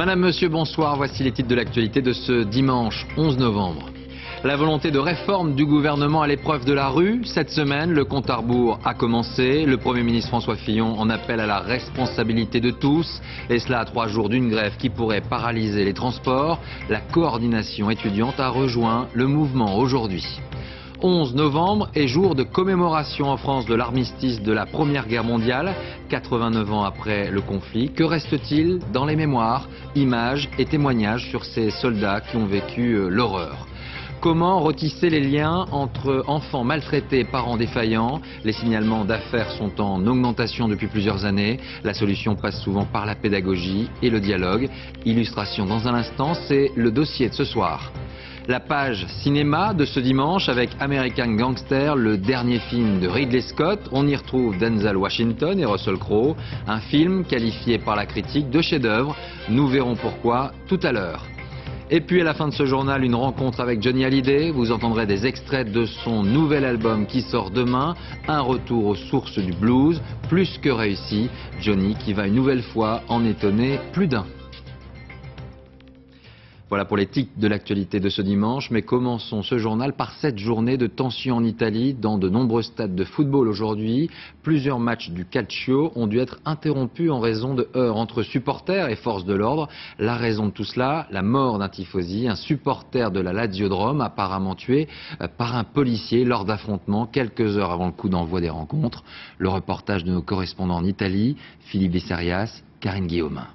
Madame, Monsieur, bonsoir. Voici les titres de l'actualité de ce dimanche 11 novembre. La volonté de réforme du gouvernement à l'épreuve de la rue. Cette semaine, le compte à rebours a commencé. Le Premier ministre François Fillon en appelle à la responsabilité de tous. Et cela à trois jours d'une grève qui pourrait paralyser les transports. La coordination étudiante a rejoint le mouvement aujourd'hui. 11 novembre est jour de commémoration en France de l'armistice de la Première Guerre mondiale, 89 ans après le conflit. Que reste-t-il dans les mémoires, images et témoignages sur ces soldats qui ont vécu euh, l'horreur? Comment retisser les liens entre enfants maltraités et parents défaillants? Les signalements d'affaires sont en augmentation depuis plusieurs années. La solution passe souvent par la pédagogie et le dialogue. Illustration dans un instant, c'est le dossier de ce soir. La page cinéma de ce dimanche avec American Gangster, le dernier film de Ridley Scott. On y retrouve Denzel Washington et Russell Crowe. Un film qualifié par la critique de chef-d'œuvre. Nous verrons pourquoi tout à l'heure. Et puis à la fin de ce journal, une rencontre avec Johnny Hallyday. Vous entendrez des extraits de son nouvel album qui sort demain. Un retour aux sources du blues, plus que réussi. Johnny qui va une nouvelle fois en étonner plus d'un. Voilà pour les titres de l'actualité de ce dimanche, mais commençons ce journal par cette journée de tension en Italie dans de nombreux stades de football aujourd'hui. Plusieurs matchs du Calcio ont dû être interrompus en raison de heurts entre supporters et forces de l'ordre. La raison de tout cela, la mort d'un tifosi, un supporter de la Lazio Drome apparemment tué euh, par un policier lors d'affrontements quelques heures avant le coup d'envoi des rencontres. Le reportage de nos correspondants en Italie, Philippe Bessarias, Karine Guillaumin.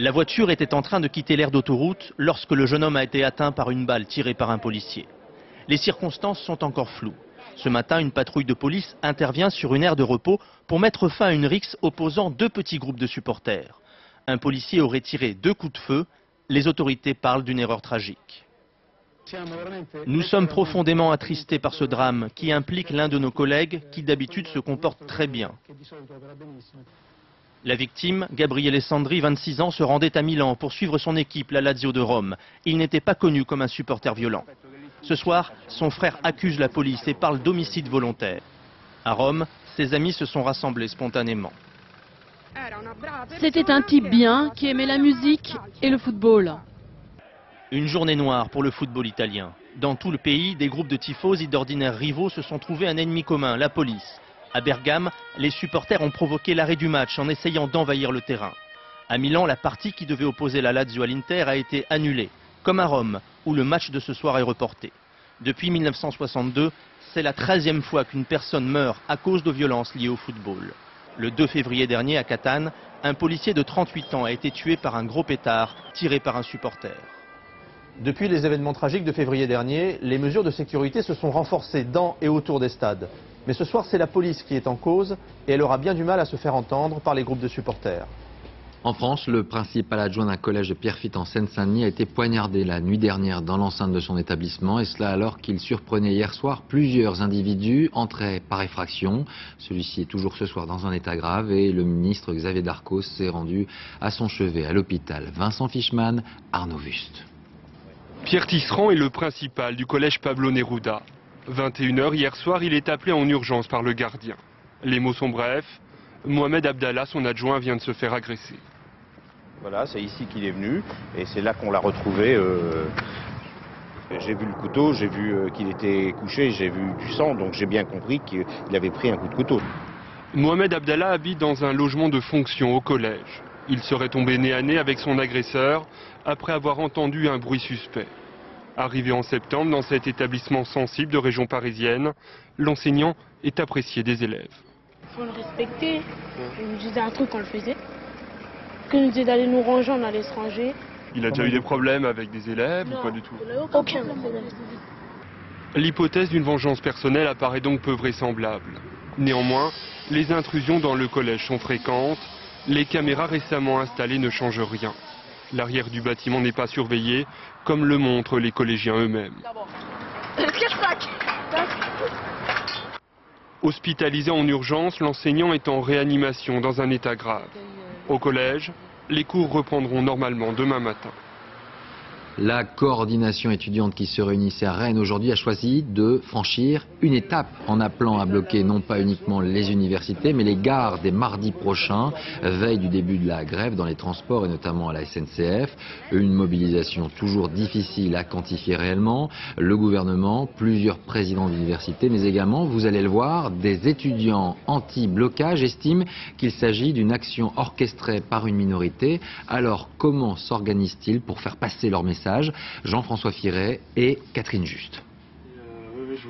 La voiture était en train de quitter l'aire d'autoroute lorsque le jeune homme a été atteint par une balle tirée par un policier. Les circonstances sont encore floues. Ce matin, une patrouille de police intervient sur une aire de repos pour mettre fin à une rixe opposant deux petits groupes de supporters. Un policier aurait tiré deux coups de feu. Les autorités parlent d'une erreur tragique. Nous sommes profondément attristés par ce drame qui implique l'un de nos collègues qui d'habitude se comporte très bien. La victime, Gabriele Sandri, 26 ans, se rendait à Milan pour suivre son équipe, la Lazio de Rome. Il n'était pas connu comme un supporter violent. Ce soir, son frère accuse la police et parle d'homicide volontaire. À Rome, ses amis se sont rassemblés spontanément. C'était un type bien qui aimait la musique et le football. Une journée noire pour le football italien. Dans tout le pays, des groupes de tifosi d'ordinaires rivaux se sont trouvés un ennemi commun, la police. À Bergame, les supporters ont provoqué l'arrêt du match en essayant d'envahir le terrain. À Milan, la partie qui devait opposer la Lazio à l'Inter a été annulée, comme à Rome, où le match de ce soir est reporté. Depuis 1962, c'est la 13e fois qu'une personne meurt à cause de violences liées au football. Le 2 février dernier, à Catane, un policier de 38 ans a été tué par un gros pétard tiré par un supporter. Depuis les événements tragiques de février dernier, les mesures de sécurité se sont renforcées dans et autour des stades. Mais ce soir, c'est la police qui est en cause et elle aura bien du mal à se faire entendre par les groupes de supporters. En France, le principal adjoint d'un collège de Pierrefitte en Seine-Saint-Denis a été poignardé la nuit dernière dans l'enceinte de son établissement, et cela alors qu'il surprenait hier soir plusieurs individus entrés par effraction. Celui-ci est toujours ce soir dans un état grave et le ministre Xavier Darcos s'est rendu à son chevet à l'hôpital. Vincent Fischmann, Arnaud. Pierre Tisserand est le principal du collège Pablo Neruda. 21h hier soir, il est appelé en urgence par le gardien. Les mots sont brefs. Mohamed Abdallah, son adjoint, vient de se faire agresser. Voilà, c'est ici qu'il est venu et c'est là qu'on l'a retrouvé. Euh, j'ai vu le couteau, j'ai vu euh, qu'il était couché, j'ai vu du sang, donc j'ai bien compris qu'il avait pris un coup de couteau. Mohamed Abdallah habite dans un logement de fonction au collège. Il serait tombé nez à nez avec son agresseur après avoir entendu un bruit suspect. Arrivé en septembre dans cet établissement sensible de région parisienne, l'enseignant est apprécié des élèves. Il faut le respecter. Il nous disait un truc, on le faisait. Que nous disait d'aller nous ranger, on allait se ranger. Il a déjà eu des problèmes avec des élèves ou pas du tout Aucun. L'hypothèse d'une vengeance personnelle apparaît donc peu vraisemblable. Néanmoins, les intrusions dans le collège sont fréquentes. Les caméras récemment installées ne changent rien. L'arrière du bâtiment n'est pas surveillé, comme le montrent les collégiens eux-mêmes. Hospitalisé en urgence, l'enseignant est en réanimation dans un état grave. Au collège, les cours reprendront normalement demain matin. La coordination étudiante qui se réunissait à Rennes aujourd'hui a choisi de franchir une étape en appelant à bloquer non pas uniquement les universités mais les gares dès mardi prochain, veille du début de la grève dans les transports et notamment à la SNCF. Une mobilisation toujours difficile à quantifier réellement. Le gouvernement, plusieurs présidents d'universités mais également, vous allez le voir, des étudiants anti-blocage estiment qu'il s'agit d'une action orchestrée par une minorité. Alors comment s'organisent-ils pour faire passer leur message Jean-François Firet et Catherine Juste.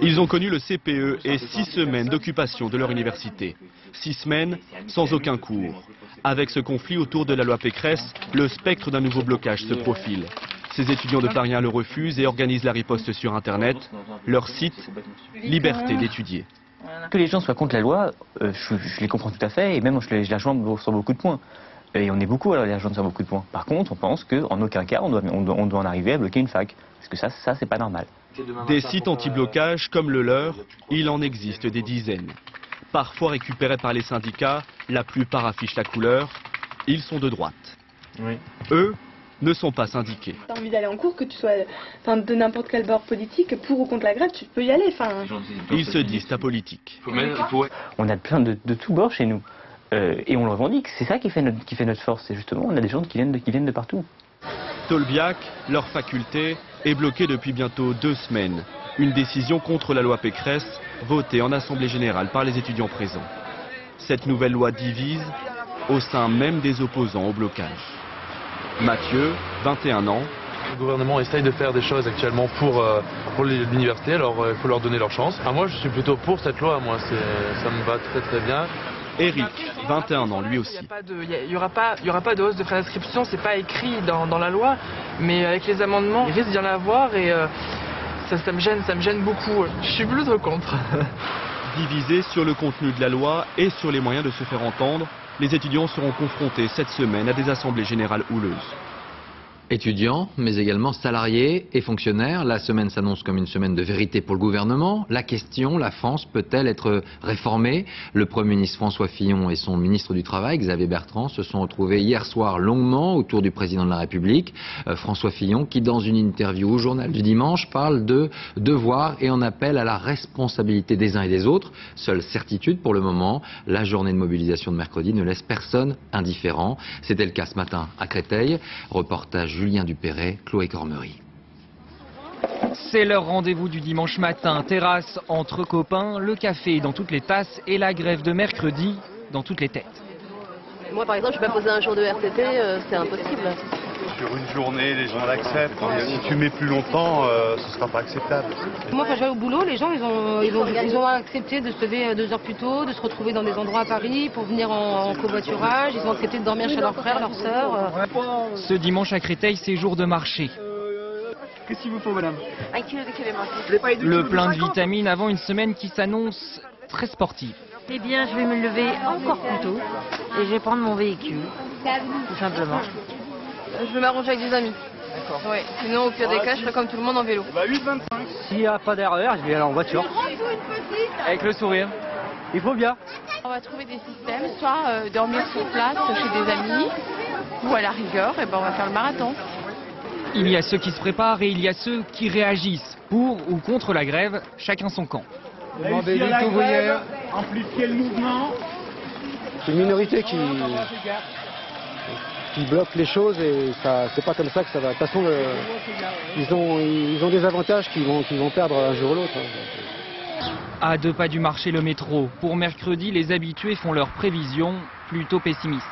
Ils ont connu le CPE et six semaines d'occupation de leur université. Six semaines sans aucun cours. Avec ce conflit autour de la loi Pécresse, le spectre d'un nouveau blocage se profile. Ces étudiants de Paris le refusent et organisent la riposte sur Internet. Leur site, Liberté d'étudier. Que les gens soient contre la loi, euh, je, les comprends tout à fait et même je les, je les rejoins sur beaucoup de points. Et on est beaucoup à les rejoindre sur beaucoup de points. Par contre, on pense qu'en aucun cas, on doit, on, doit, en arriver à bloquer une fac. Parce que ça, ça c'est pas normal. Des sites anti-blocage comme le leur, il en existe des dizaines. Parfois récupérés par les syndicats, la plupart affichent la couleur. Ils sont de droite. Eux ne sont pas syndiqués. Tu as envie d'aller en cours, que tu sois de n'importe quel bord politique, pour ou contre la grève, tu peux y aller. Ils se disent apolitiques. On a plein de, de tous bords chez nous. Euh, et on le revendique. C'est ça qui fait notre, qui fait notre force. C'est justement, on a des gens qui viennent de, qui viennent de partout. Tolbiac, leur faculté, est bloquée depuis bientôt deux semaines. Une décision contre la loi Pécresse, votée en Assemblée Générale par les étudiants présents. Cette nouvelle loi divise au sein même des opposants au blocage. Mathieu, 21 ans. Le gouvernement essaye de faire des choses actuellement pour, euh, pour l'université, alors il euh, faut leur donner leur chance. Ah, moi je suis plutôt pour cette loi, moi ça me va très très bien. Eric, 21 ans, lui aussi. Il n'y aura, pas, aura pas de hausse de frais d'inscription, c'est pas écrit dans, dans, la loi, mais avec les amendements, il risque d'y en avoir et euh, ça, ça, me gêne, ça me gêne beaucoup. Je suis plutôt contre. Divisés sur le contenu de la loi et sur les moyens de se faire entendre, les étudiants seront confrontés cette semaine à des assemblées générales houleuses. Étudiants, mais également salariés et fonctionnaires. La semaine s'annonce comme une semaine de vérité pour le gouvernement. La question, la France peut-elle être réformée? Le Premier ministre François Fillon et son ministre du Travail, Xavier Bertrand, se sont retrouvés hier soir longuement autour du président de la République. Euh, François Fillon, qui dans une interview au journal du dimanche parle de devoir et en appelle à la responsabilité des uns et des autres. Seule certitude pour le moment, la journée de mobilisation de mercredi ne laisse personne indifférent. C'était le cas ce matin à Créteil. Reportage Julien Dupéret, Chloé Cormery. C'est leur rendez-vous du dimanche matin. Terrasse entre copains, le café dans toutes les tasses et la grève de mercredi dans toutes les têtes. Moi par exemple, je vais pas poser un jour de RTT, euh, c'est impossible. Sur une journée, les gens l'acceptent. Si tu mets plus longtemps, euh, ce ne sera pas acceptable. Moi, quand je vais au boulot, les gens, ils ont, ils, ont, accepté de se lever euh, deux heures plus tôt, de se retrouver dans des endroits à Paris pour venir en, covoiturage. Ils ont accepté de dormir chez leurs frères, leurs sœurs. Ce dimanche à Créteil, c'est jour de marché. Qu'est-ce qu'il vous faut, madame? Un kilo de Le plein de vitamines avant une semaine qui s'annonce très sportive. Eh bien, je vais me lever encore plus tôt et je vais prendre mon véhicule, tout simplement. Je vais m'arranger avec des amis. D'accord. Ouais. Sinon, au pire des cas, je ferai comme tout le monde en vélo. Bah, 8,25. S'il n'y a pas d'erreur, je vais aller en voiture. Avec le sourire. Il faut bien. On va trouver des systèmes, soit euh, dormir sur place chez des amis, ou à la rigueur, et ben on va faire le marathon. Il y a ceux qui se préparent et il y a ceux qui réagissent. Pour ou contre la grève, chacun son camp. Demandez vite ouvrière, amplifier le mouvement. C'est une minorité qui, qui bloquent les choses et ça c'est pas comme ça que ça va. De toute façon, ils, ont, ils ont des avantages qu'ils vont, vont perdre un jour ou l'autre. Hein. À deux pas du marché, le métro. Pour mercredi, les habitués font leurs prévisions plutôt pessimistes.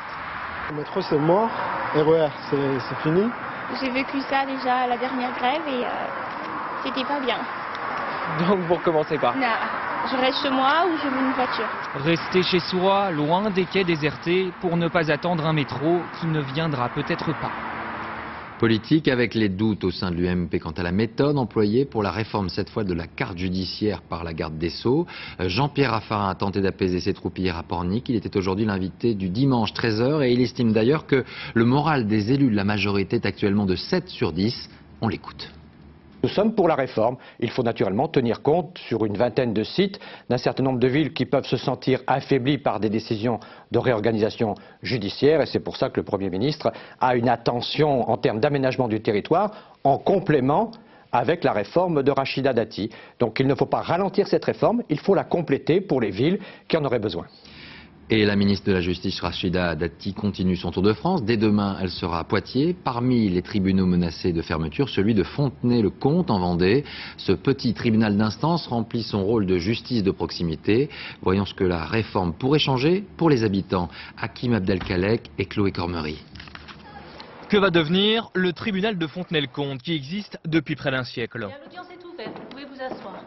Le métro, c'est mort. RER, c'est fini. J'ai vécu ça déjà à la dernière grève et euh, c'était pas bien. Donc vous recommencez pas Non. Je reste chez moi ou je veux une voiture. Rester chez soi, loin des quais désertés, pour ne pas attendre un métro qui ne viendra peut-être pas. Politique avec les doutes au sein de l'UMP quant à la méthode employée pour la réforme cette fois de la carte judiciaire par la garde des Sceaux. Jean-Pierre Raffarin a tenté d'apaiser ses troupes hier à Pornic. Il était aujourd'hui l'invité du dimanche 13h et il estime d'ailleurs que le moral des élus de la majorité est actuellement de 7 sur 10. On l'écoute. Nous sommes pour la réforme. Il faut naturellement tenir compte sur une vingtaine de sites d'un certain nombre de villes qui peuvent se sentir affaiblies par des décisions de réorganisation judiciaire et c'est pour ça que le Premier ministre a une attention en termes d'aménagement du territoire en complément avec la réforme de Rachida Dati. Donc il ne faut pas ralentir cette réforme, il faut la compléter pour les villes qui en auraient besoin. Et la ministre de la Justice, Rachida Dati, continue son tour de France. Dès demain, elle sera à Poitiers. Parmi les tribunaux menacés de fermeture, celui de Fontenay-le-Comte en Vendée. Ce petit tribunal d'instance remplit son rôle de justice de proximité. Voyons ce que la réforme pourrait changer pour les habitants. Hakim Abdelkalek et Chloé Cormery. Que va devenir le tribunal de Fontenay-le-Comte qui existe depuis près d'un siècle? L'audience est ouverte, vous pouvez vous asseoir.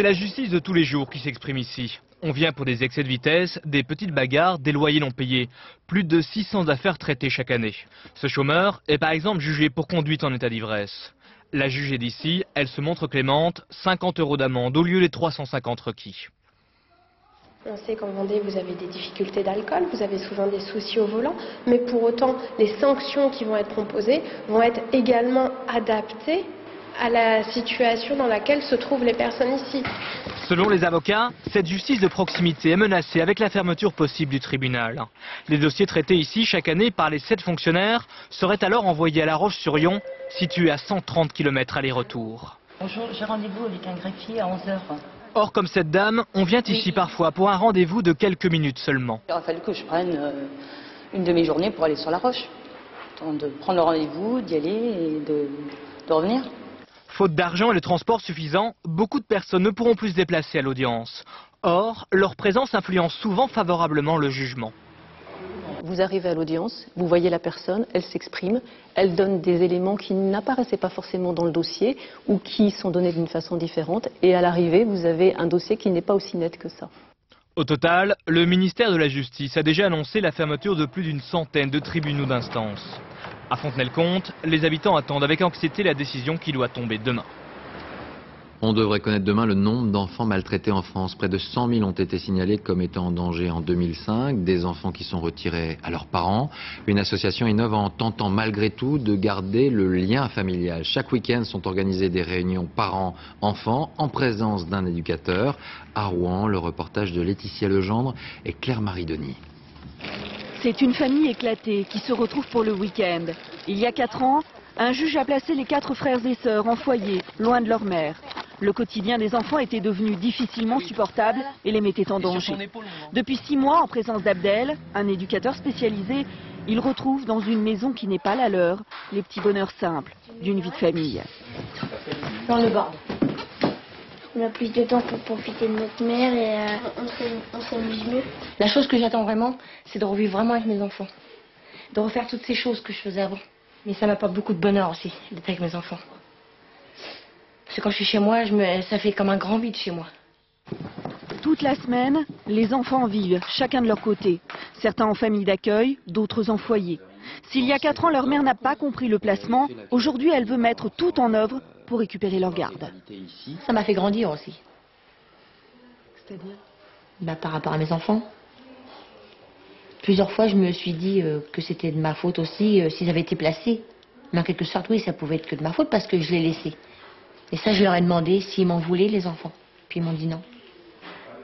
C'est la justice de tous les jours qui s'exprime ici. On vient pour des excès de vitesse, des petites bagarres, des loyers non payés. Plus de 600 affaires traitées chaque année. Ce chômeur est par exemple jugé pour conduite en état d'ivresse. La jugée d'ici, elle se montre clémente, 50 euros d'amende au lieu des 350 requis. On sait qu'en Vendée, vous avez des difficultés d'alcool, vous avez souvent des soucis au volant, mais pour autant, les sanctions qui vont être proposées vont être également adaptées à la situation dans laquelle se trouvent les personnes ici. Selon les avocats, cette justice de proximité est menacée avec la fermeture possible du tribunal. Les dossiers traités ici chaque année par les sept fonctionnaires seraient alors envoyés à La Roche-sur-Yon, située à 130 km aller-retour. Bonjour, j'ai rendez-vous avec un greffier à 11h. Or, comme cette dame, on vient ici parfois pour un rendez-vous de quelques minutes seulement. Il aurait fallu que je prenne euh, une demi-journée pour aller sur La Roche. Temps de prendre le rendez-vous, d'y aller et de, de revenir. Faute d'argent et de transport suffisant, beaucoup de personnes ne pourront plus se déplacer à l'audience. Or, leur présence influence souvent favorablement le jugement. Vous arrivez à l'audience, vous voyez la personne, elle s'exprime, elle donne des éléments qui n'apparaissaient pas forcément dans le dossier ou qui sont donnés d'une façon différente. Et à l'arrivée, vous avez un dossier qui n'est pas aussi net que ça. Au total, le ministère de la Justice a déjà annoncé la fermeture de plus d'une centaine de tribunaux d'instance. À Fontenay-le-Comte, les habitants attendent avec anxiété la décision qui doit tomber demain. On devrait connaître demain le nombre d'enfants maltraités en France. Près de 100 000 ont été signalés comme étant en danger en 2005. Des enfants qui sont retirés à leurs parents. Une association innove en tentant malgré tout de garder le lien familial. Chaque week-end sont organisées des réunions parents-enfants en présence d'un éducateur. À Rouen, le reportage de Laetitia Legendre et Claire-Marie Denis. C'est une famille éclatée qui se retrouve pour le week-end. Il y a quatre ans, un juge a placé les quatre frères et sœurs en foyer, loin de leur mère. Le quotidien des enfants était devenu difficilement supportable et les mettait en danger. Depuis six mois, en présence d'Abdel, un éducateur spécialisé, il retrouve dans une maison qui n'est pas la leur les petits bonheurs simples d'une vie de famille. Dans le bord. On a plus de temps pour profiter de notre mère et euh, on s'amuse mieux. La chose que j'attends vraiment, c'est de revivre vraiment avec mes enfants. De refaire toutes ces choses que je faisais avant. Mais ça m'apporte beaucoup de bonheur aussi, d'être avec mes enfants. Parce que quand je suis chez moi, je me... ça fait comme un grand vide chez moi. Toute la semaine, les enfants vivent, chacun de leur côté. Certains en famille d'accueil, d'autres en foyer. S'il y a quatre ans, leur mère n'a pas compris le placement, aujourd'hui elle veut mettre tout en œuvre pour récupérer leur garde. Ça m'a fait grandir aussi. C'est-à-dire bah, Par rapport à mes enfants. Plusieurs fois, je me suis dit euh, que c'était de ma faute aussi euh, s'ils avaient été placés. Mais en quelque sorte, oui, ça pouvait être que de ma faute parce que je les laissais. Et ça, je leur ai demandé s'ils m'en voulaient, les enfants. Puis ils m'ont dit non.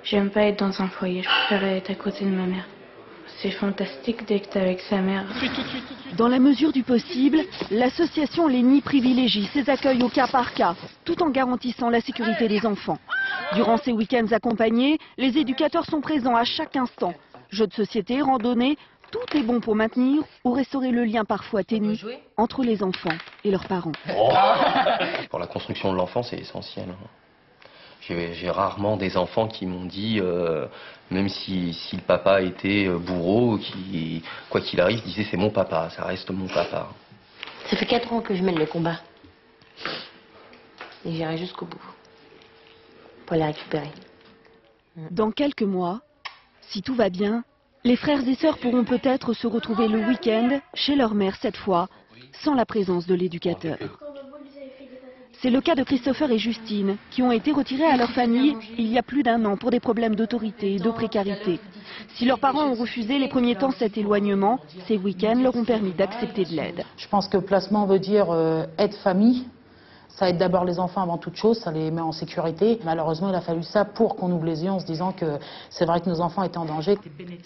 J'aime pas être dans un foyer, je préfère être à côté de ma mère. C'est fantastique dès que t'es avec sa mère. Dans la mesure du possible, l'association Lénie privilégie ses accueils au cas par cas, tout en garantissant la sécurité des enfants. Durant ces week-ends accompagnés, les éducateurs sont présents à chaque instant. Jeux de société, randonnées, tout est bon pour maintenir ou restaurer le lien parfois ténu entre les enfants et leurs parents. Pour la construction de l'enfant, c'est essentiel. J'ai rarement des enfants qui m'ont dit, euh, même si, si, le papa était euh, bourreau, qui, quoi qu'il arrive, disait c'est mon papa, ça reste mon papa. Ça fait 4 ans que je mène le combat. Et j'irai jusqu'au bout. Pour les récupérer. Dans quelques mois, si tout va bien, les frères et sœurs pourront peut-être se retrouver le week-end chez leur mère cette fois, sans la présence de l'éducateur. C'est le cas de Christopher et Justine, qui ont été retirés à leur famille il y a plus d'un an pour des problèmes d'autorité et de précarité. Si leurs parents ont refusé les premiers temps cet éloignement, ces week-ends leur ont permis d'accepter de l'aide. Je pense que placement veut dire euh, aide-famille. Ça aide d'abord les enfants avant toute chose, ça les met en sécurité. Malheureusement, il a fallu ça pour qu'on ouvre les yeux en se disant que c'est vrai que nos enfants étaient en danger.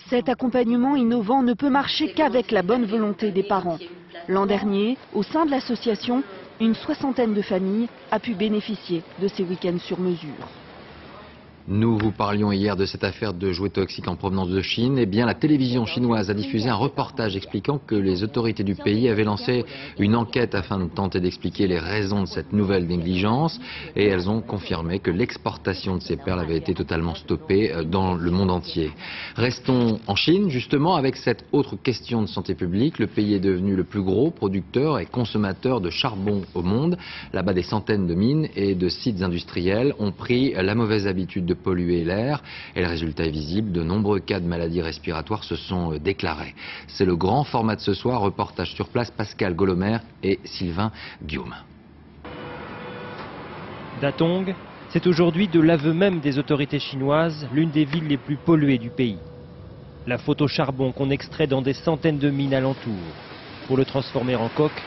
Cet accompagnement innovant ne peut marcher qu'avec la bonne volonté des parents. L'an dernier, au sein de l'association, une soixantaine de familles a pu bénéficier de ces week-ends sur mesure. Nous vous parlions hier de cette affaire de jouets toxiques en provenance de Chine. Eh bien, la télévision chinoise a diffusé un reportage expliquant que les autorités du pays avaient lancé une enquête afin de tenter d'expliquer les raisons de cette nouvelle négligence. Et elles ont confirmé que l'exportation de ces perles avait été totalement stoppée euh, dans le monde entier. Restons en Chine, justement, avec cette autre question de santé publique. Le pays est devenu le plus gros producteur et consommateur de charbon au monde. Là-bas, des centaines de mines et de sites industriels ont pris la mauvaise habitude de polluer l'air. Et le résultat est visible, de nombreux cas de maladies respiratoires se sont euh, déclarés. C'est le grand format de ce soir, reportage sur place Pascal Golomer et Sylvain Guillaume. Datong, c'est aujourd'hui de l'aveu même des autorités chinoises l'une des villes les plus polluées du pays. La au charbon qu'on extrait dans des centaines de mines alentours pour le transformer en coque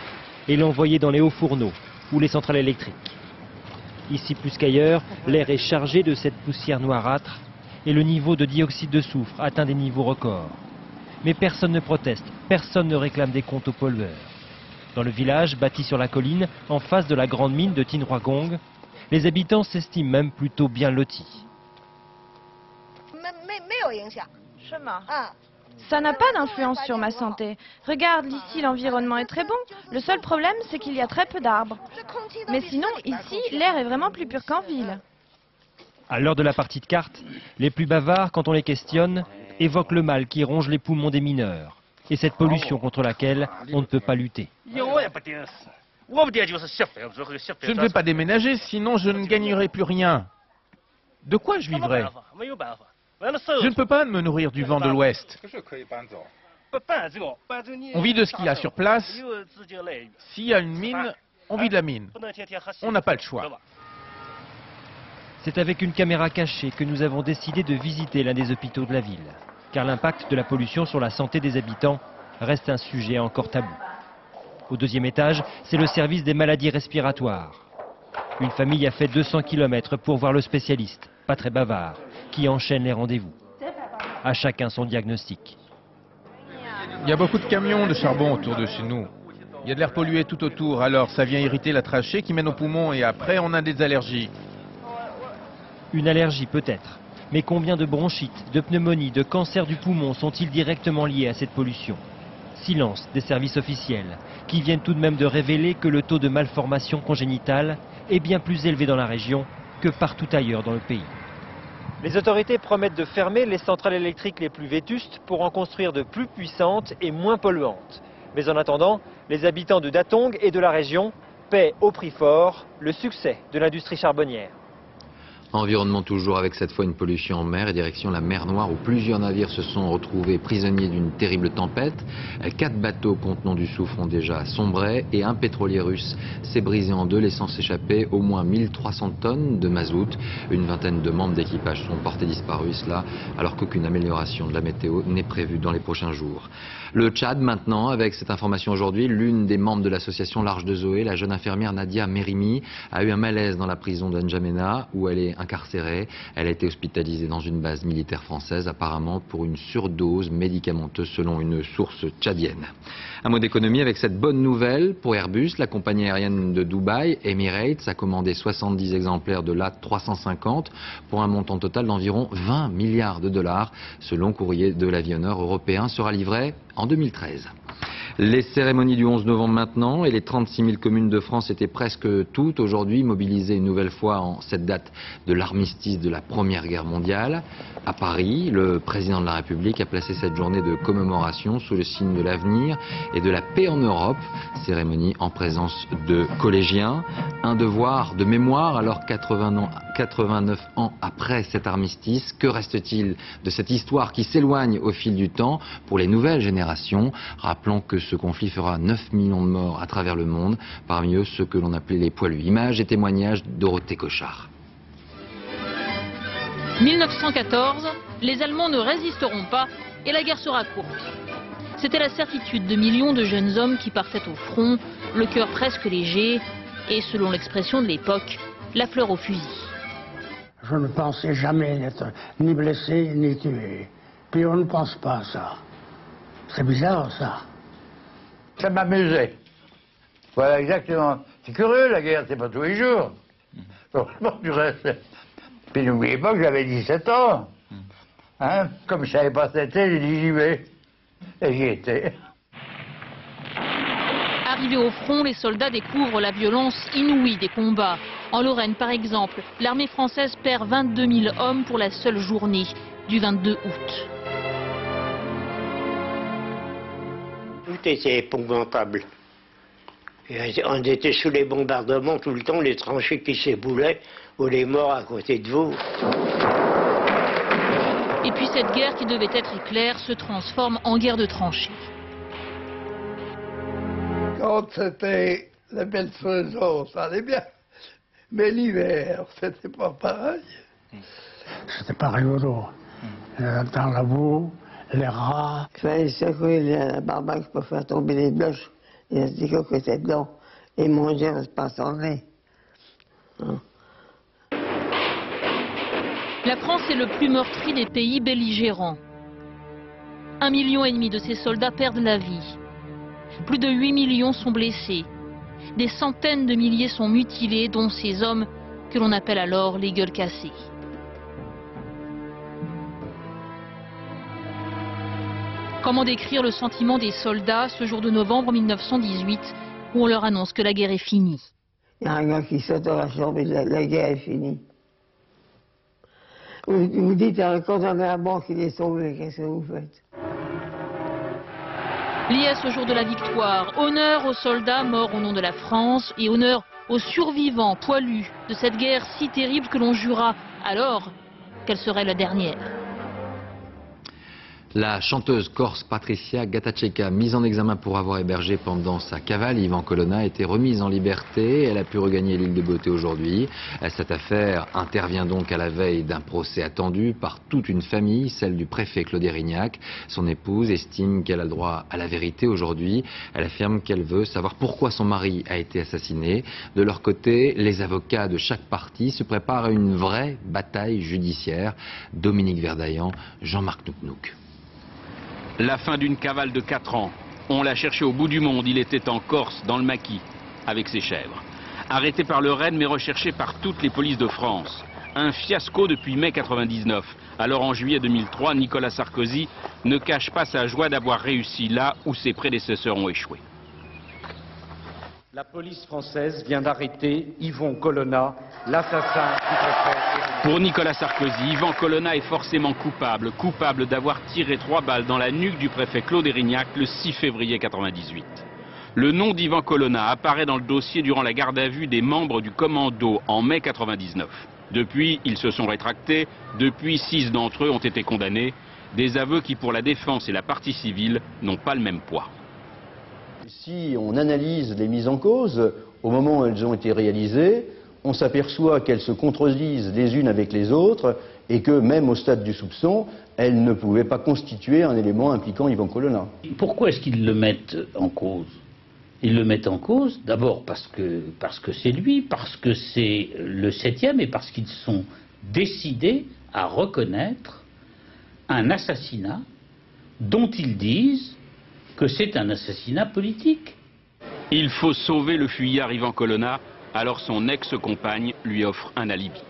et l'envoyer dans les hauts fourneaux ou les centrales électriques. Ici plus qu'ailleurs, l'air est chargé de cette poussière noirâtre et le niveau de dioxyde de soufre atteint des niveaux records. Mais personne ne proteste, personne ne réclame des comptes aux pollueurs. Dans le village, bâti sur la colline, en face de la grande mine de Tinhuagong, les habitants s'estiment même plutôt bien lotis. Ça n'a pas d'influence sur ma santé. Regarde, ici l'environnement est très bon. Le seul problème, c'est qu'il y a très peu d'arbres. Mais sinon, ici, l'air est vraiment plus pur qu'en ville. À l'heure de la partie de cartes, les plus bavards, quand on les questionne, évoquent le mal qui ronge les poumons des mineurs et cette pollution contre laquelle on ne peut pas lutter. Je ne vais pas déménager, sinon je ne gagnerai plus rien. De quoi je vivrai? Je ne peux pas me nourrir du vent de l'Ouest. On vit de ce qu'il y a sur place. S'il y a une mine, on vit de la mine. On n'a pas le choix. C'est avec une caméra cachée que nous avons décidé de visiter l'un des hôpitaux de la ville, car l'impact de la pollution sur la santé des habitants reste un sujet encore tabou. Au deuxième étage, c'est le service des maladies respiratoires. Une famille a fait 200 km pour voir le spécialiste, pas très bavard, qui enchaîne les rendez-vous. À chacun son diagnostic. Il y a beaucoup de camions de charbon autour de chez nous. Il y a de l'air pollué tout autour, alors ça vient irriter la trachée qui mène aux poumons et après on a des allergies. Une allergie peut-être. Mais combien de bronchites, de pneumonies, de cancers du poumon sont-ils directement liés à cette pollution? Silence des services officiels, qui viennent tout de même de révéler que le taux de malformation congénitale est bien plus élevé dans la région que partout ailleurs dans le pays. Les autorités promettent de fermer les centrales électriques les plus vétustes pour en construire de plus puissantes et moins polluantes. Mais en attendant, les habitants de Datong et de la région paient au prix fort le succès de l'industrie charbonnière. Environnement toujours avec cette fois une pollution en mer et direction la mer Noire où plusieurs navires se sont retrouvés prisonniers d'une terrible tempête. Quatre bateaux contenant du soufre ont déjà sombré et un pétrolier russe s'est brisé en deux laissant s'échapper au moins 1300 tonnes de mazout. Une vingtaine de membres d'équipage sont portés disparus là alors qu'aucune amélioration de la météo n'est prévue dans les prochains jours. Le Tchad maintenant avec cette information aujourd'hui, l'une des membres de l'association L'Arche de Zoé, la jeune infirmière Nadia Merimi, a eu un malaise dans la prison de N'Djamena où elle est incarcérée. Elle a été hospitalisée dans une base militaire française, apparemment pour une surdose médicamenteuse selon une source tchadienne. Un mot d'économie avec cette bonne nouvelle pour Airbus. La compagnie aérienne de Dubaï, Emirates, a commandé 70 exemplaires de l'A350 pour un montant total d'environ 20 milliards de dollars. Ce long courrier de l'avionneur européen sera livré en 2013. Les cérémonies du 11 novembre maintenant et les 36 000 communes de France étaient presque toutes aujourd'hui mobilisées une nouvelle fois en cette date de l'armistice de la Première Guerre mondiale. À Paris, le président de la République a placé cette journée de commémoration sous le signe de l'avenir et de la paix en Europe. Cérémonie en présence de collégiens. Un devoir de mémoire alors 80 ans, 89 ans après cet armistice. Que reste-t-il de cette histoire qui s'éloigne au fil du temps pour les nouvelles générations? Rappelons que ce conflit fera 9 millions de morts à travers le monde, parmi eux ceux que l'on appelait les poilus. Images et témoignages de Dorothée Cochard. 1914, les Allemands ne résisteront pas et la guerre sera courte. C'était la certitude de millions de jeunes hommes qui partaient au front, le cœur presque léger, et, selon l'expression de l'époque, la fleur au fusil. Je ne pensais jamais n'être ni blessé ni tué. Puis on ne pense pas à ça. C'est bizarre ça. Ça m'amusait. Voilà, exactement. C'est curieux la guerre, c'est pas tous les jours. Franchement, du reste. Puis n'oubliez pas que j'avais 17 ans. Hein? Comme je savais pas c'était, j'ai dit j'y vais. Et j'y étais. Arrivés au front, les soldats découvrent la violence inouïe des combats. En Lorraine, par exemple, l'armée française perd 22 000 hommes pour la seule journée du 22 août. Tout était épouvantable. On était sous les bombardements tout le temps, les tranchées qui s'éboulaient, ou les morts à côté de vous. Et puis cette guerre qui devait être éclair se transforme en guerre de tranchées. Quand c'était la belle saison, ça allait bien. Mais l'hiver, c'était pas pareil. C'était pas rigolo. Euh, Dans la boue, les rats. Il fallait secouer la barbaque pour faire tomber les bloches. Il a dedans. Et manger, on se passe en nez. La France est le plus meurtri des pays belligérants. Un million et demi de ses soldats perdent la vie. Plus de 8 millions sont blessés. Des centaines de milliers sont mutilés, dont ces hommes que l'on appelle alors les gueules cassées. Comment décrire le sentiment des soldats ce jour de novembre 1918 où on leur annonce que la guerre est finie? Il y a un gars qui saute dans la chambre et la, la guerre est finie. Vous, vous dites, quand on un banque, il est sauvé, qu'est-ce que vous faites? Lié à ce jour de la victoire, honneur aux soldats morts au nom de la France et honneur aux survivants poilus de cette guerre si terrible que l'on jura alors qu'elle serait la dernière. La chanteuse corse Patricia Gatacheka, mise en examen pour avoir hébergé pendant sa cavale Ivan Colonna, a été remise en liberté. Elle a pu regagner l'île de Beauté aujourd'hui. Cette affaire intervient donc à la veille d'un procès attendu par toute une famille, celle du préfet Claude Erignac. Son épouse estime qu'elle a droit à la vérité aujourd'hui. Elle affirme qu'elle veut savoir pourquoi son mari a été assassiné. De leur côté, les avocats de chaque partie se préparent à une vraie bataille judiciaire. Dominique Verdaillan, Jean-Marc Nouknouk. La fin d'une cavale de 4 ans. On l'a cherché au bout du monde. Il était en Corse, dans le maquis, avec ses chèvres. Arrêté par le Rennes, mais recherché par toutes les polices de France. Un fiasco depuis mai 99. Alors en juillet 2003, Nicolas Sarkozy ne cache pas sa joie d'avoir réussi là où ses prédécesseurs ont échoué. La police française vient d'arrêter Yvon Colonna, l'assassin du préfet. Pour Nicolas Sarkozy, Yvan Colonna est forcément coupable, coupable d'avoir tiré trois balles dans la nuque du préfet Claude Erignac le 6 février 98. Le nom d'Yvan Colonna apparaît dans le dossier durant la garde à vue des membres du commando en mai 99. Depuis, ils se sont rétractés, depuis six d'entre eux ont été condamnés, des aveux qui pour la défense et la partie civile n'ont pas le même poids. Si on analyse les mises en cause, au moment où elles ont été réalisées, on s'aperçoit qu'elles se contredisent les unes avec les autres et que même au stade du soupçon, elles ne pouvaient pas constituer un élément impliquant Yvan Colonna. Pourquoi est-ce qu'ils le mettent en cause? Ils le mettent en cause d'abord parce que parce que c'est lui, parce que c'est le septième et parce qu'ils sont décidés à reconnaître un assassinat dont ils disent que c'est un assassinat politique. Il faut sauver le fuyard Yvan Colonna, alors son ex-compagne lui offre un alibi.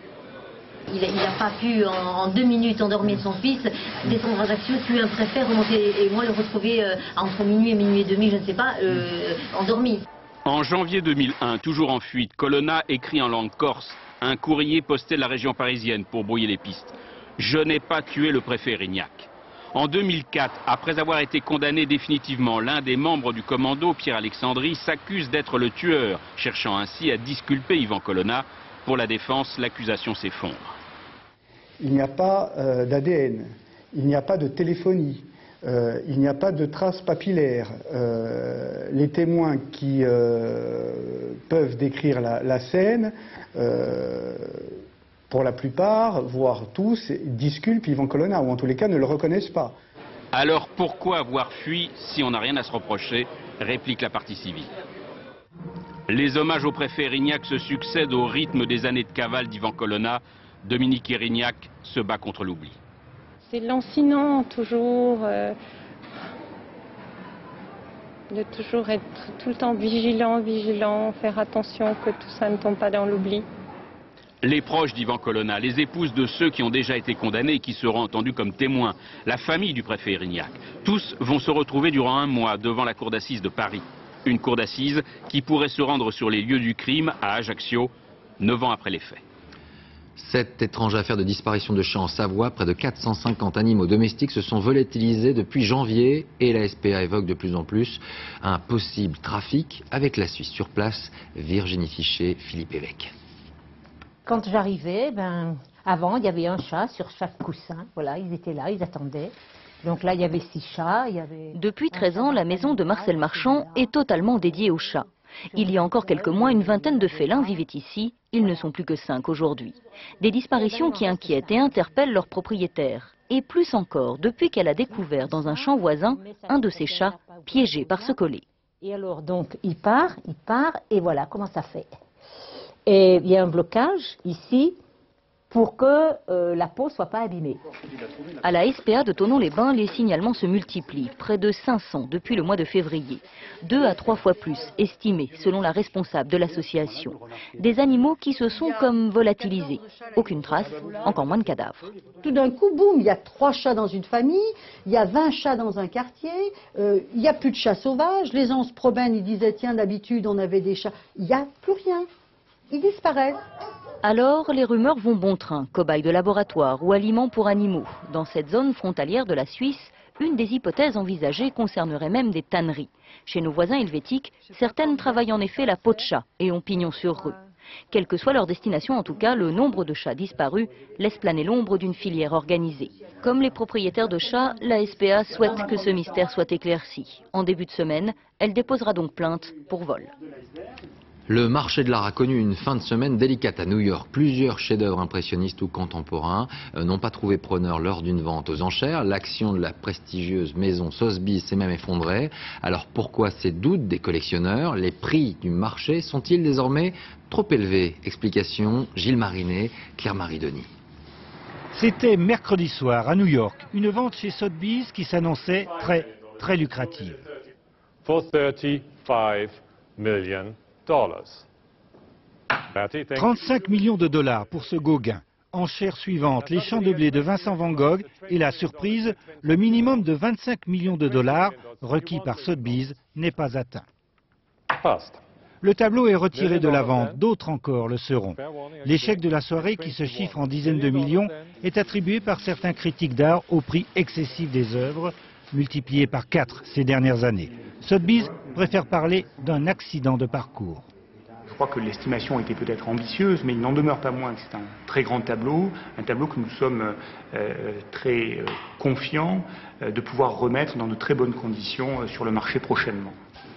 Il n'a pas pu en, en, deux minutes endormir son fils, descendre à Ajaccio, tuer un préfet, remonter et moi le retrouver euh, entre minuit et minuit et demi, je ne sais pas, euh, endormi. En janvier 2001, toujours en fuite, Colonna écrit en langue corse un courrier posté de la région parisienne pour brouiller les pistes. Je n'ai pas tué le préfet Rignac. En 2004, après avoir été condamné définitivement, l'un des membres du commando, Pierre Alexandrie, s'accuse d'être le tueur, cherchant ainsi à disculper Yvan Colonna. Pour la défense, l'accusation s'effondre. Il n'y a pas euh, d'ADN, il n'y a pas de téléphonie, euh, il n'y a pas de traces papillaires. Euh, les témoins qui peuvent décrire la scène pour la plupart, voire tous, disculpent Yvan Colonna, ou en tous les cas ne le reconnaissent pas. Alors pourquoi avoir fui si on n'a rien à se reprocher réplique la partie civile. Les hommages au préfet Erignac se succèdent au rythme des années de cavale d'Ivan Colonna. Dominique Erignac se bat contre l'oubli. C'est lancinant toujours euh, de toujours être tout le temps vigilant, vigilant, faire attention que tout ça ne tombe pas dans l'oubli. Les proches d'Ivan Colonna, les épouses de ceux qui ont déjà été condamnés et qui seront entendus comme témoins, la famille du préfet Erignac, tous vont se retrouver durant un mois devant la cour d'assises de Paris. Une cour d'assises qui pourrait se rendre sur les lieux du crime à Ajaccio, neuf ans après les faits. Cette étrange affaire de disparition de chiens en Savoie, près de 450 animaux domestiques se sont volatilisés depuis janvier et la SPA évoque de plus en plus un possible trafic avec la Suisse. Sur place, Virginie Fichet, Philippe Évêque. Quand j'arrivais, ben, avant, il y avait un chat sur chaque coussin. Voilà, ils étaient là, ils attendaient. Donc là, il y avait six chats. Il y avait... Depuis 13 ans, la maison de Marcel Marchand est totalement dédiée aux chats. Il y a encore quelques mois, une vingtaine de félins vivaient ici. Ils ne sont plus que cinq aujourd'hui. Des disparitions qui inquiètent et interpellent leurs propriétaires. Et plus encore, depuis qu'elle a découvert dans un champ voisin un de ses chats piégé par ce collet. Et alors, donc, il part, il part, et voilà comment ça fait? Et il y a un blocage ici pour que euh, la peau ne soit pas abîmée. À la SPA de Tonon-les-Bains, les signalements se multiplient, près de 500 depuis le mois de février. Deux à trois fois plus, estimés selon la responsable de l'association. Des animaux qui se sont comme volatilisés. Aucune trace, encore moins de cadavres. Tout d'un coup, boum, il y a trois chats dans une famille, il y a 20 chats dans un quartier, euh, il n'y a plus de chats sauvages, les gens se promènent, ils disaient tiens d'habitude on avait des chats, il n'y a plus rien. Disparaissent. Alors, les rumeurs vont bon train, cobayes de laboratoire ou aliments pour animaux. Dans cette zone frontalière de la Suisse, une des hypothèses envisagées concernerait même des tanneries. Chez nos voisins helvétiques, certaines travaillent en effet la peau de chat et ont pignon sur rue. Quelle que soit leur destination, en tout cas, le nombre de chats disparus laisse planer l'ombre d'une filière organisée. Comme les propriétaires de chats, la SPA souhaite que ce mystère soit éclairci. En début de semaine, elle déposera donc plainte pour vol. Le marché de l'art a connu une fin de semaine délicate à New York. Plusieurs chefs-d'œuvre impressionnistes ou contemporains euh, n'ont pas trouvé preneur lors d'une vente aux enchères. L'action de la prestigieuse maison Sotheby's s'est même effondrée. Alors pourquoi ces doutes des collectionneurs? Les prix du marché sont-ils désormais trop élevés? Explication Gilles Marinet, Claire-Marie Denis. C'était mercredi soir à New York, une vente chez Sotheby's qui s'annonçait très, très lucrative. For 35 million 35 millions de dollars pour ce Gauguin. Enchère suivante, les champs de blé de Vincent Van Gogh et la surprise, le minimum de 25 millions de dollars requis par Sotheby's n'est pas atteint. Le tableau est retiré de la vente, d'autres encore le seront. L'échec de la soirée, qui se chiffre en dizaines de millions, est attribué par certains critiques d'art au prix excessif des œuvres, multiplié par 4 ces dernières années. Sotheby's préfère parler d'un accident de parcours. Je crois que l'estimation était peut-être ambitieuse, mais il n'en demeure pas moins que c'est un très grand tableau, un tableau que nous sommes euh, très euh, confiants euh, de pouvoir remettre dans de très bonnes conditions sur le marché prochainement.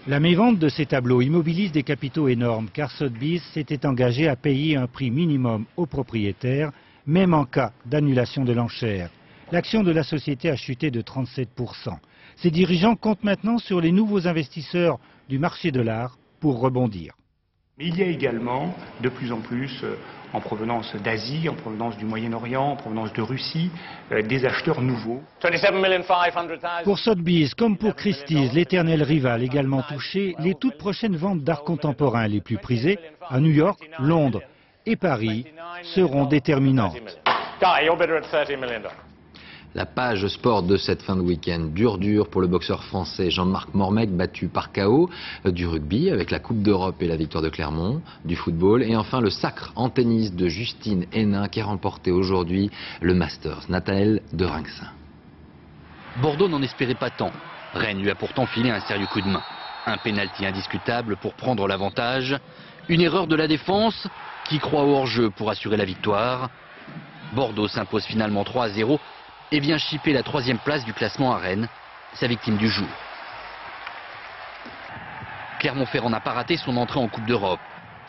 La mévente de ces tableaux immobilise des capitaux énormes, car Sotheby's s'était engagé à payer un prix minimum aux propriétaires, même en cas d'annulation de l'enchère. L'action de la société a chuté de 37%. Ses dirigeants comptent maintenant sur les nouveaux investisseurs du marché de l'art pour rebondir. Mais il y a également de plus en plus, euh, en provenance d'Asie, en provenance du Moyen-Orient, en provenance de Russie, euh, des acheteurs nouveaux. Pour Sotheby's, comme pour Christie's, l'éternel rival également touché, les toutes prochaines ventes d'art contemporain les plus prisées, à New York, Londres et Paris, seront déterminantes. La page sport de cette fin de week-end, dur dur pour le boxeur français Jean-Marc Mormec, battu par KO, euh, du rugby avec la Coupe d'Europe et la victoire de Clermont, du football, et enfin le sacre en tennis de Justine Hénin qui a remporté aujourd'hui le Masters, Nathalie de Rinxin. Bordeaux n'en espérait pas tant. Rennes lui a pourtant filé un sérieux coup de main. Un pénalty indiscutable pour prendre l'avantage. Une erreur de la défense qui croit au hors-jeu pour assurer la victoire. Bordeaux s'impose finalement 3 à 0 et vient chipper la troisième place du classement à Rennes, sa victime du jour. Clermont-Ferrand n'a pas raté son entrée en Coupe d'Europe.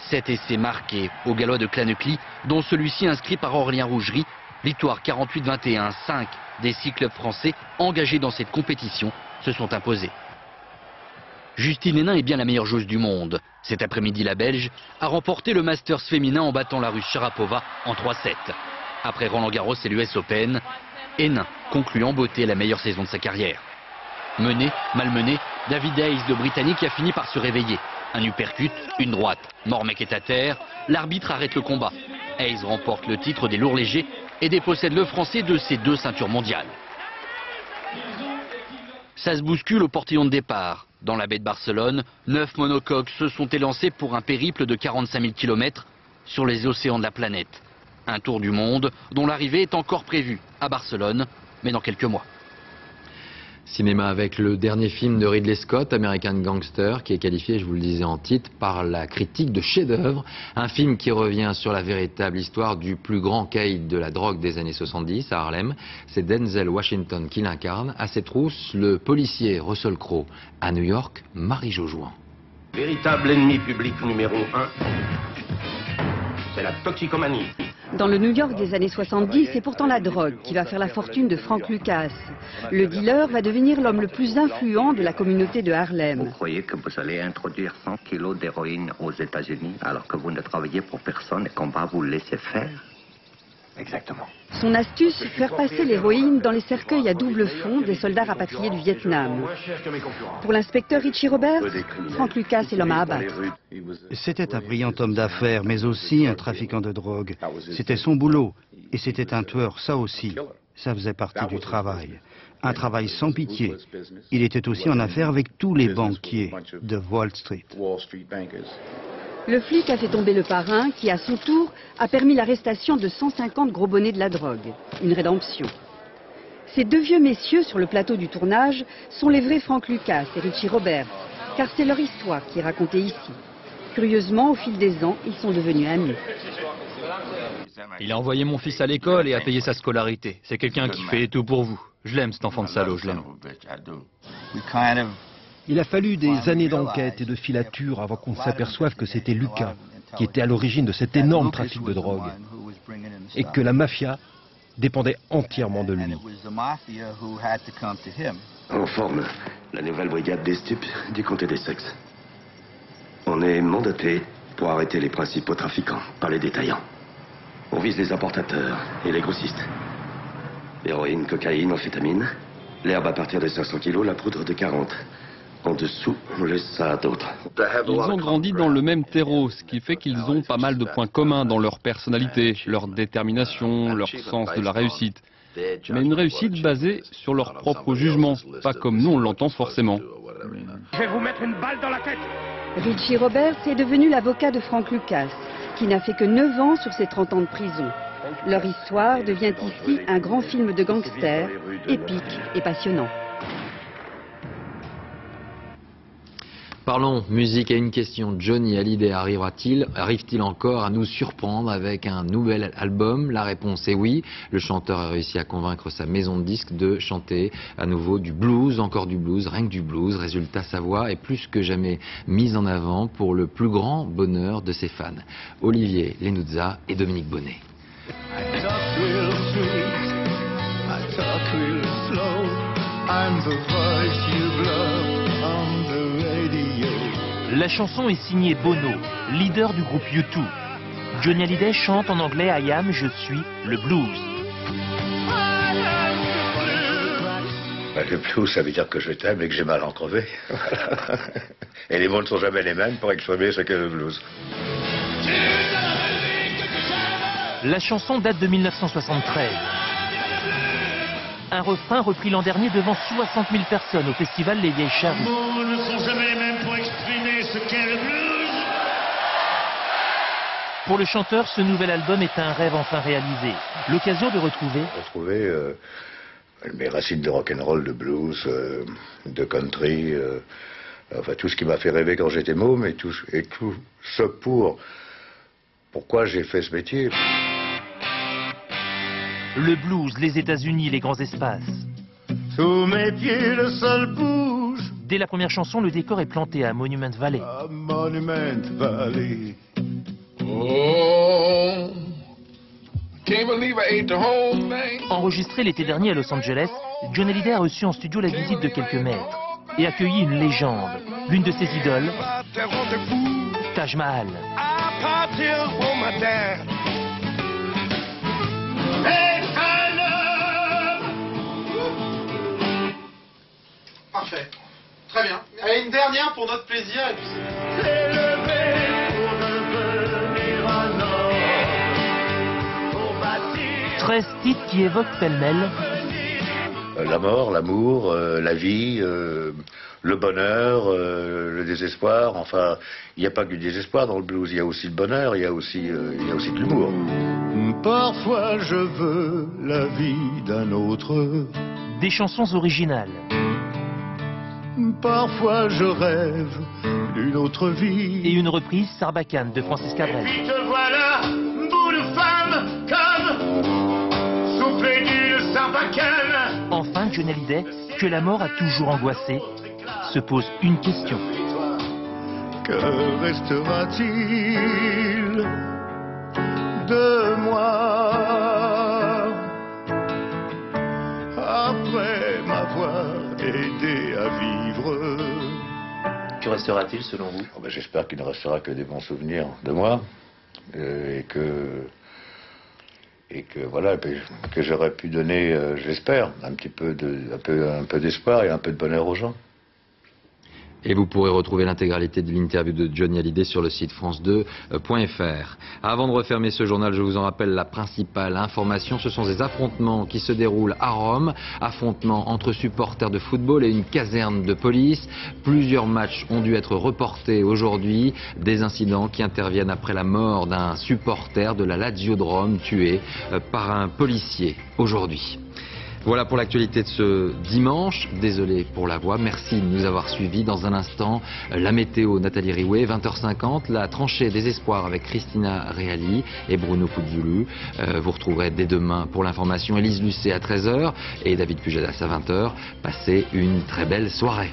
Sept essais marqués au gallois de Clanecly, dont celui-ci inscrit par Aurélien Rougerie. Victoire 48-21, 5 des six clubs français engagés dans cette compétition se sont imposés. Justine Hénin est bien la meilleure joueuse du monde. Cet après-midi, la Belge a remporté le Masters féminin en battant la Russe Sharapova en 3-7. Après Roland Garros et l'US Open, Hénin conclut en beauté la meilleure saison de sa carrière. Mené, malmené, David Hayes de Britannique a fini par se réveiller. Un uppercut, une droite. Mormec est à terre, l'arbitre arrête le combat. Hayes remporte le titre des lourds légers et dépossède le français de ses deux ceintures mondiales. Ça se bouscule au portillon de départ. Dans la baie de Barcelone, neuf monocoques se sont élancés pour un périple de 45 000 km sur les océans de la planète. Un tour du monde dont l'arrivée est encore prévue à Barcelone, mais dans quelques mois. Cinéma avec le dernier film de Ridley Scott, American Gangster, qui est qualifié, je vous le disais en titre, par la critique de chef-d'œuvre. Un film qui revient sur la véritable histoire du plus grand caïd de la drogue des années 70 à Harlem. C'est Denzel Washington qui l'incarne. À ses trousses, le policier Russell Crowe. À New York, Marie-Jo Jouan. Véritable ennemi public numéro un, c'est la toxicomanie. Dans le New York des années 70, c'est pourtant la drogue qui va faire la fortune de Frank Lucas. Le dealer va devenir l'homme le plus influent de la communauté de Harlem. Vous croyez que vous allez introduire 100 kilos d'héroïne aux États-Unis alors que vous ne travaillez pour personne et qu'on va vous laisser faire? Exactement. Son astuce, faire passer l'héroïne dans les cercueils à double fond des soldats rapatriés du Vietnam. Pour l'inspecteur Richie Robert, Frank Lucas est l'homme à abattre. C'était un brillant homme d'affaires, mais aussi un trafiquant de drogue. C'était son boulot. Et c'était un tueur, ça aussi. Ça faisait partie du travail. Un travail sans pitié. Il était aussi en affaire avec tous les banquiers de Wall Street. Le flic a fait tomber le parrain qui, à son tour, a permis l'arrestation de 150 gros bonnets de la drogue. Une rédemption. Ces deux vieux messieurs sur le plateau du tournage sont les vrais Frank Lucas et Richie Roberts, car c'est leur histoire qui est racontée ici. Curieusement, au fil des ans, ils sont devenus amis. Il a envoyé mon fils à l'école et a payé sa scolarité. C'est quelqu'un qui fait tout pour vous. Je l'aime, cet enfant de salaud, je l'aime. Il a fallu des années d'enquête et de filature avant qu'on s'aperçoive que c'était Lucas qui était à l'origine de cet énorme trafic de drogue et que la mafia dépendait entièrement de lui. On forme la nouvelle brigade des stupes du comté des sexes. On est mandaté pour arrêter les principaux trafiquants, pas les détaillants. On vise les importateurs et les grossistes. Héroïne, cocaïne, amphétamine. L'herbe à partir de 500 kilos, la poudre de 40. En dessous, on laisse ça à d'autres. Ils ont grandi dans le même terreau, ce qui fait qu'ils ont pas mal de points communs dans leur personnalité, leur détermination, leur sens de la réussite. Mais une réussite basée sur leur propre jugement, pas comme nous on l'entend forcément. Je vais vous mettre une balle dans la tête Richie Roberts est devenu l'avocat de Frank Lucas, qui n'a fait que 9 ans sur ses 30 ans de prison. Leur histoire devient ici un grand film de gangsters, épique et passionnant. Parlons musique à une question. Johnny Hallyday arrivera-t-il, arrive-t-il encore à nous surprendre avec un nouvel album? La réponse est oui. Le chanteur a réussi à convaincre sa maison de disques de chanter à nouveau du blues, encore du blues, rien que du blues. Résultat, sa voix est plus que jamais mise en avant pour le plus grand bonheur de ses fans. Olivier Lenuzza et Dominique Bonnet. La chanson est signée Bono, leader du groupe U2. Johnny Hallyday chante en anglais I am, je suis, le blues. Bah, le blues, ça veut dire que je t'aime et que j'ai mal en crevé. et les mots ne sont jamais les mêmes pour exprimer ce qu'est le blues. La chanson date de 1973. Un refrain repris l'an dernier devant 60 000 personnes au festival Les Vieilles Charrues. Les mots ne sont jamais les mêmes pour exprimer ce qu'est le blues. Pour le chanteur, ce nouvel album est un rêve enfin réalisé. L'occasion de retrouver Retrouver euh, mes racines de rock'n'roll, de blues, euh, de country, euh, enfin tout ce qui m'a fait rêver quand j'étais môme et tout, et tout ce pour pourquoi j'ai fait ce métier? Le blues, les États-Unis, les grands espaces. Sous mes pieds, le sol bouge. Dès la première chanson, le décor est planté à Monument Valley. À Monument Valley. Oh, can't believe I ate the whole thing. Enregistré l'été dernier à Los Angeles, John Hallyday a reçu en studio la visite de quelques maîtres. et accueillit une légende, l'une de ses idoles, Taj Mahal. Parfait. Très bien. Allez, une dernière pour notre plaisir. et puis c'est- 13 titres qui évoquent pêle-mêle Euh, La mort, l'amour, euh, la vie, euh, le bonheur, euh, le désespoir. Enfin, il n'y a pas que du désespoir dans le blues. Il y a aussi le bonheur, il y a aussi, euh, il y a aussi de l'humour. Parfois je veux la vie d'un autre, des chansons originales. Parfois je rêve d'une autre vie. Et une reprise Sarbacane de Francis Cabrel. Te voilà, bout de femme, comme soufflé d'une sarbacane. Enfin, Johnny Hallyday, que la mort a toujours angoissé, se pose une question. Que restera-t-il de moi? Restera-t-il selon vous? Oh, ben, J'espère qu'il ne restera que des bons souvenirs de moi euh, et que et voilà que, que j'aurais pu donner, euh, j'espère, un petit peu de un peu un peu d'espoir et un peu de bonheur aux gens. Et vous pourrez retrouver l'intégralité de l'interview de Johnny Hallyday sur le site france2.fr. Avant de refermer ce journal, je vous en rappelle la principale information. Ce sont des affrontements qui se déroulent à Rome. Affrontements entre supporters de football et une caserne de police. Plusieurs matchs ont dû être reportés aujourd'hui. Des incidents qui interviennent après la mort d'un supporter de la Lazio de Rome tué euh, par un policier aujourd'hui. Voilà pour l'actualité de ce dimanche. Désolé pour la voix. Merci de nous avoir suivis. Dans un instant, la météo, Nathalie Riouet, 20h50, la tranchée des espoirs avec Christina Reali et Bruno Poudzulu. Euh, vous retrouverez dès demain pour l'information Élise Lucet à 13h et David Pujadas à 20h. Passez une très belle soirée.